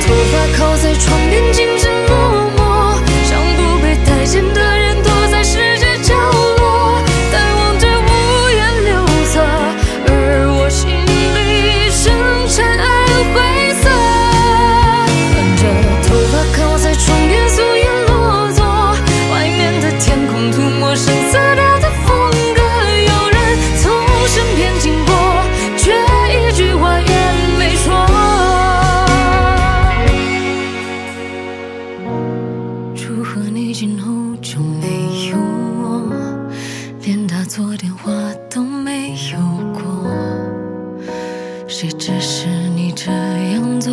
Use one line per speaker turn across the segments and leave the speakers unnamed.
头发靠在窗边。今后就没有我，连打错电话都没有过。谁指使你这样做？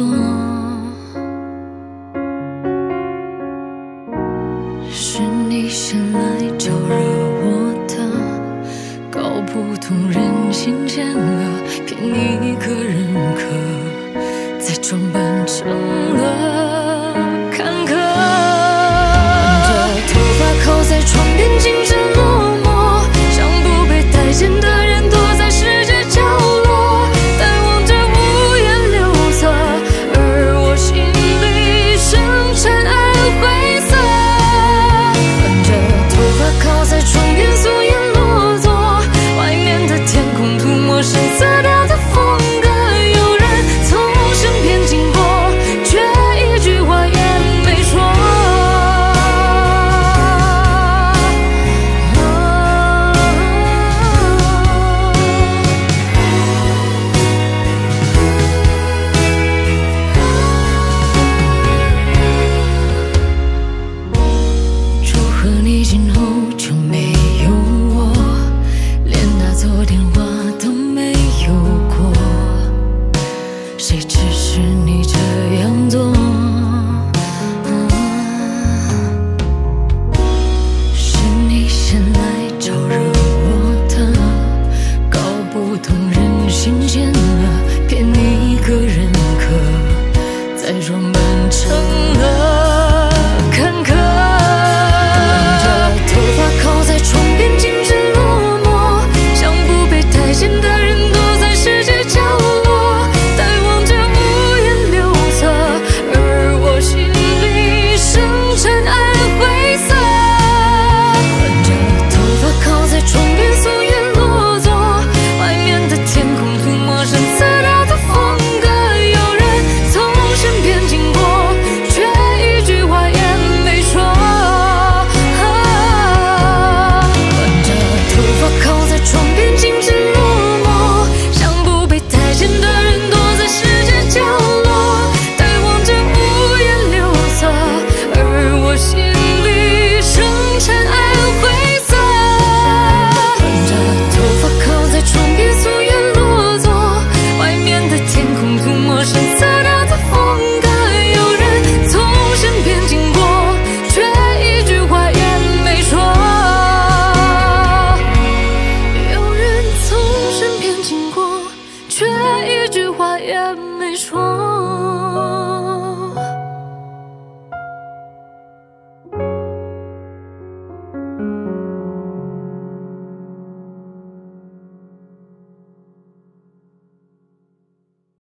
是你先来招惹我的，搞不懂人心险恶，骗你一个人可。谁支持你这样？